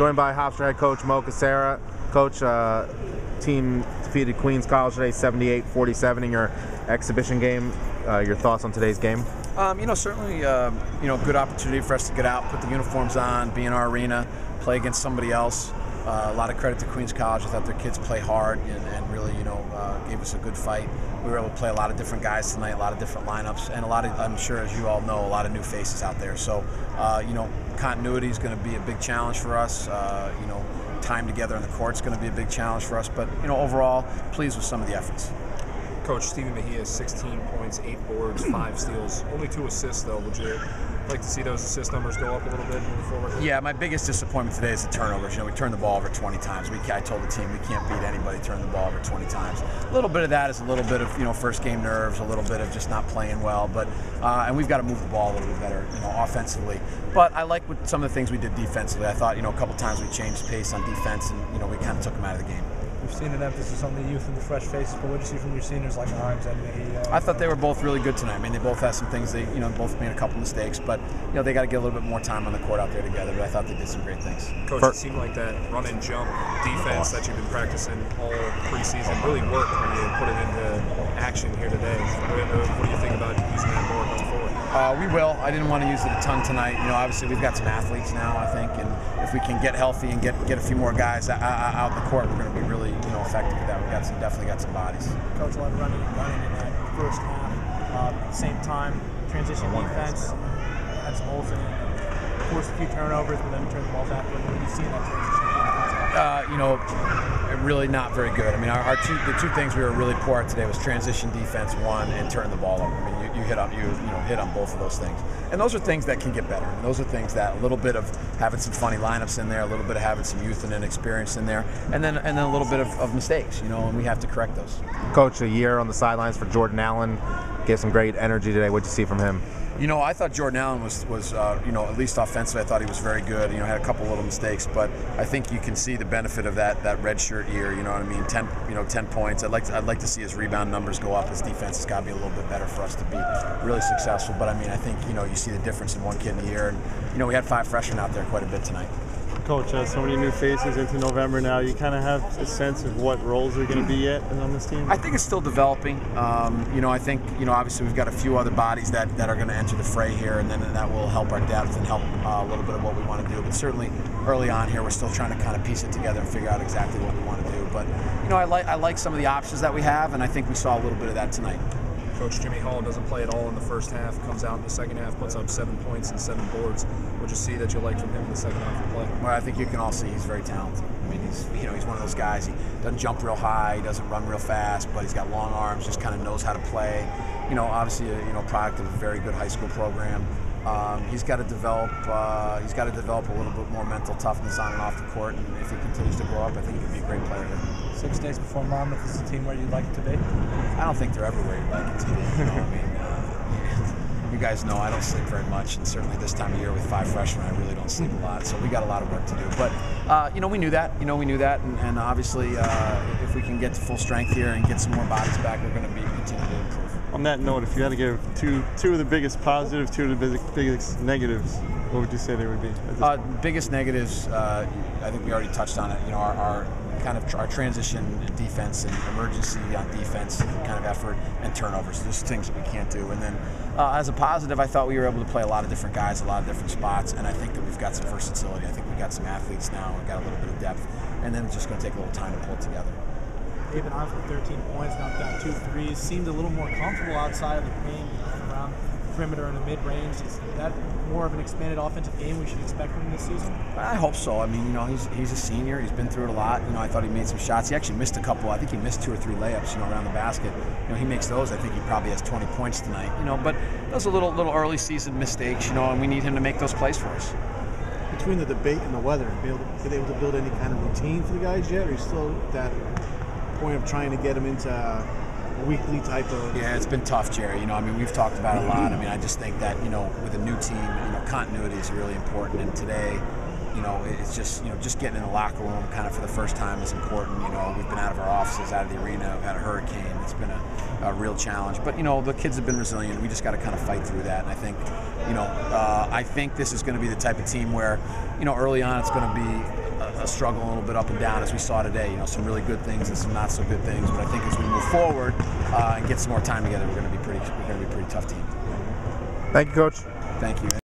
Joined by Hofstra head coach Mo Cassara. Coach, uh, team defeated Queens College today 78-47 in your exhibition game. Uh, your thoughts on today's game? Um, you know, certainly, uh, you know, good opportunity for us to get out, put the uniforms on, be in our arena, play against somebody else. Uh, a lot of credit to Queens College. I thought their kids play hard and, and really, you know, uh, gave us a good fight. We were able to play a lot of different guys tonight, a lot of different lineups, and a lot of, I'm sure, as you all know, a lot of new faces out there. So, uh, you know, continuity is going to be a big challenge for us. Uh, you know, time together on the court is going to be a big challenge for us. But, you know, overall, pleased with some of the efforts. Coach Stephen Mejia, 16 points, eight boards, five steals, only two assists though. Would you like to see those assist numbers go up a little bit moving forward? Yeah, my biggest disappointment today is the turnovers. You know, we turned the ball over 20 times. We, I told the team we can't beat anybody turning the ball over 20 times. A little bit of that is a little bit of you know first game nerves, a little bit of just not playing well. But uh, and we've got to move the ball a little bit better, you know, offensively. But I like what some of the things we did defensively. I thought you know a couple times we changed pace on defense, and you know we kind of took them out of the game. We've seen an emphasis on the youth and the fresh faces, but what did you see from your seniors like Arms and Mejia? Uh, I thought they were both really good tonight. I mean, they both had some things. They, you know, both made a couple mistakes, but you know, they got to get a little bit more time on the court out there together. But I thought they did some great things. Coach, it seemed like that run and jump defense that you've been practicing all preseason really worked when you put it into action here today. What do you think about using that more going forward? Uh, we will. I didn't want to use it a ton tonight. You know, obviously we've got some athletes now, I think, and if we can get healthy and get get a few more guys out, out the court, we're going to be really you know effective with that. We've got some definitely got some bodies. Coach, a lot of running, running in that first half. Uh, at the same time, transition defense had some holes in it. Forced a few turnovers, but then turned the ball back. What did you see in that transition defense? Uh, you know, really not very good. I mean, our, our, two the two things we were really poor at today was transition defense one and turn the ball over. I mean, you, you hit on you you know hit on both of those things, and those are things that can get better. And those are things that a little bit of having some funny lineups in there, a little bit of having some youth and inexperience in there, and then and then a little bit of, of mistakes. You know, and we have to correct those. Coach, a year on the sidelines for Jordan Allen, gave some great energy today. What'd you see from him? You know, I thought Jordan Allen was was uh, you know at least offensively, I thought he was very good. You know, had a couple little mistakes, but I think you can see the benefit of that that red shirt year. You know what I mean? Ten you know ten points. I'd like to, I'd like to see his rebound numbers go up. His defense has got to be a little bit better for us to be really successful. But I mean, I think you know you see the difference in one kid in a year, and you know we had five freshmen out there quite a bit tonight. Coach, uh, so many new faces into November now. You kind of have a sense of what roles are going to be yet on this team. I think it's still developing. Um, you know, I think you know obviously we've got a few other bodies that, that are going to enter the fray here, and then that will help our depth and help uh, a little bit of what we want to do. But certainly early on here, we're still trying to kind of piece it together and figure out exactly what we want to do. But you know, I like I like some of the options that we have, and I think we saw a little bit of that tonight. Coach Jimmy Hall doesn't play at all in the first half, comes out in the second half, puts up seven points and seven boards. What you see that you like from him in the second half of play? Well, I think you can all see he's very talented. I mean, he's you know he's one of those guys. He doesn't jump real high, he doesn't run real fast, but he's got long arms. Just kind of knows how to play. You know, obviously, a, you know, product of a very good high school program. Um, he's got to develop. Uh, he's got to develop a little bit more mental toughness on and off the court. And if he continues to grow up, I think he could be a great player here. Six days before Monmouth is the team where you'd like it to be. I don't think they're ever where you'd like it to be. You know, I mean, uh, you guys know I don't sleep very much, and certainly this time of year with five freshmen, I really don't sleep a lot. So we got a lot of work to do. But uh, you know, we knew that. You know, we knew that, and, and obviously, uh, if we can get to full strength here and get some more bodies back, we're going to be continue to improve. On that note, if you had to give two two of the biggest positives, two of the biggest, biggest negatives, what would you say they would be? Uh, biggest negatives, uh, I think we already touched on it. You know, our, our kind of our transition defense and emergency on defense kind of effort and turnovers. There's things that we can't do. And then uh, as a positive, I thought we were able to play a lot of different guys, a lot of different spots, and I think that we've got some versatility. I think we've got some athletes now. We've got a little bit of depth, and then it's just going to take a little time to pull it together. David on with 13 points, knocked down two threes. Seemed a little more comfortable outside of the paint, around perimeter and the mid-range. Is that more of an expanded offensive game we should expect from him this season? I hope so. I mean, you know, he's he's a senior. He's been through it a lot. You know, I thought he made some shots. He actually missed a couple. I think he missed two or three layups. You know, around the basket. You know, he makes those. I think he probably has 20 points tonight. You know, but those are little little early season mistakes. You know, and we need him to make those plays for us. Between the debate and the weather, be able to, been able to build any kind of routine for the guys yet, or are you still that point of trying to get them into a weekly type of? Yeah, it's been tough, Jerry. You know, I mean, we've talked about a lot. I mean, I just think that you know, with a new team, you know, continuity is really important. And today, you know, it's just you know, just getting in the locker room kind of for the first time is important. You know, we've been out of our offices, out of the arena, we've had a hurricane. It's been a, a real challenge. But you know, the kids have been resilient. We just got to kind of fight through that. And I think, you know, uh, I think this is going to be the type of team where, you know, early on it's going to be a, a struggle a little bit up and down as we saw today. You know, some really good things and some not so good things. But I think as we move forward uh, and get some more time together, we're going to be pretty we're going to be a pretty tough team. Thank you, coach. Thank you.